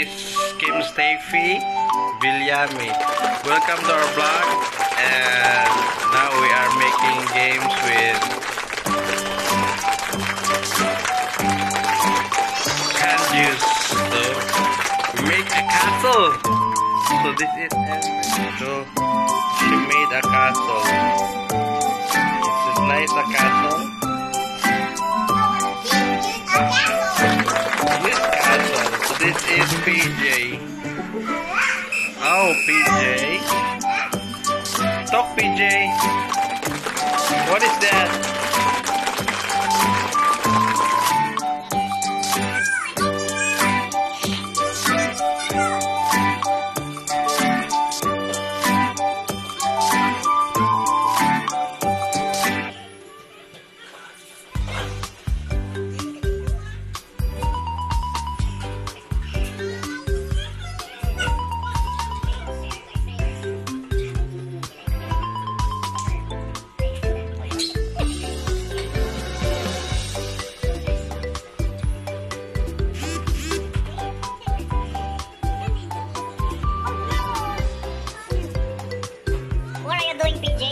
is Kim Steffi Viljami. Welcome to our blog and now we are making games with juice. So make a castle. So this is. So she made a castle. It's nice a castle. Oh, PJ. Talk, PJ. What is that?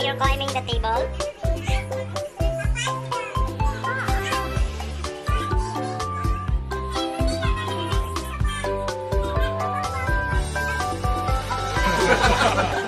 You're climbing the table? Ha ha ha!